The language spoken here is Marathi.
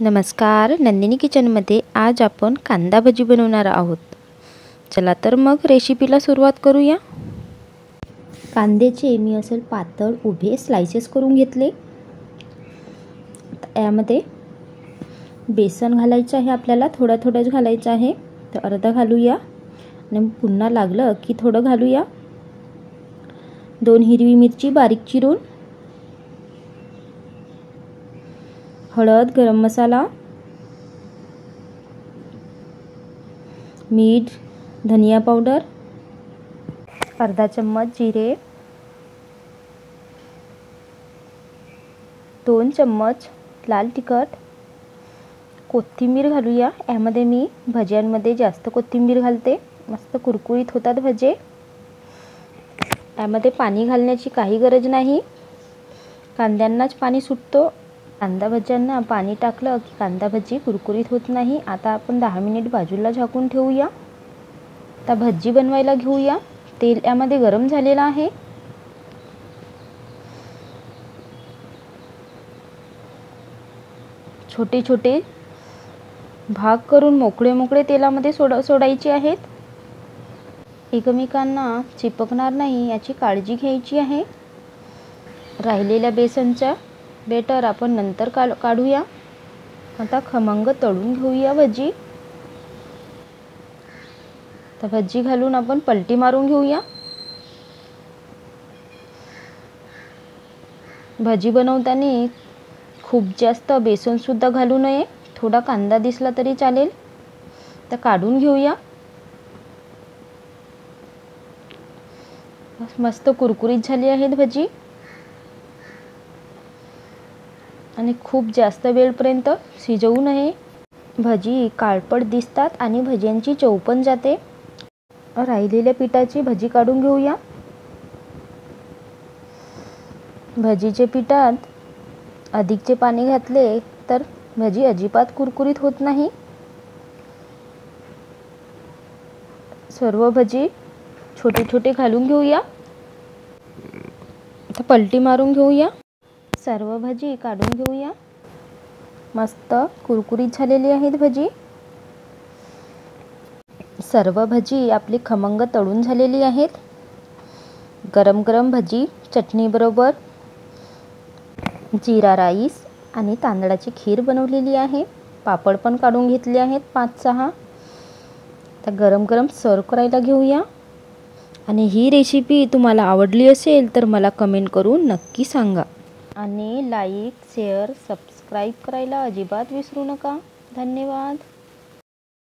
नमस्कार नंदिनी किचनमध्ये आज आपण कांदा भजी बनवणार आहोत. चला तर मग रेसिपीला सुरुवात करूया. कांद्याचे मी असेल पातळ उभे स्लायसेस करून घेतले. यामध्ये बेसन घालायचं आहे आपल्याला थोडं थोडंच घालायचं आहे. तर अर्धा घालूया. आणि पुन्हा लागलं की थोडं घालूया. दोन हिरवी मिरची बारीक चिरून हळद गरम मसाला मीठ धनिया पावडर अर्धा चम्मच जिरे दोन चम्मच लाल तिखट कोथिंबीर घालूया. यामध्ये मी भज्यांमध्ये जास्त कोथिंबीर घालते. मस्त कुरकुरीत होतात भजे. यामध्ये पाणी घालण्याची काही गरज नाही. कांद्यांनाच पाणी सुटतो. कांदा भज्यांना पाणी टाकलं की कांदा भजी कुरकुरीत होत नाही. आता आपण दहा मिनिट बाजूला झाकून ठेवूया. आता भजी बनवायला घेऊया. तेल यामध्ये गरम झालेलं आहे. छोटे छोटे भाग करून मोकळे मोकळे तेलामध्ये सोड सोडायचे आहेत. एकमेकांना चिपकणार नाही याची काळजी घ्यायची आहे. राहिलेल्या बेसनच्या बेटर आपण नंतर का काढूया. आता खमंग तळून घेऊया भजी. तर भजी घालून आपण पलटी मारून घेऊया. भजी बनवताना खूप जास्त बेसनसुद्धा घालू नये. थोडा कांदा दिसला तरी चालेल. तर काढून घेऊया. मस्त कुरकुरीत झाली आहेत भजी. आणि खूप जास्त वेळपर्यंत शिजवू नये. भजी काळपट दिसतात आणि भज्यांची चव पण जाते. राहिलेल्या पिठाची भजी काढून घेऊया. भजीच्या पिठात अधिकचे पाणी घातले तर भजी अजिबात कुरकुरीत होत नाही. सर्व भजी छोटे छोटे घालून घेऊया. पलटी मारून घेऊया. सर्व भजी काढून घेऊया. मस्त कुरकुरीत झालेली आहेत भजी. सर्व भजी आपली खमंग तळून झालेली आहेत. गरम गरम भजी चटणीबरोबर जिरा राईस आणि तांदळाची खीर बनवलेली आहे. पापड पण काढून घेतले आहेत पाच सहा. तर गरम गरम सर्व करायला घेऊया. आणि ही रेसिपी तुम्हाला आवडली असेल तर मला कमेंट करून नक्की सांगा. आणि लाईक शेअर सबस्क्राईब करायला अजिबात विसरू नका. धन्यवाद.